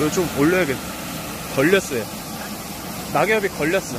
이거 좀 올려야겠다. 걸렸어요. 낙엽이 걸렸어.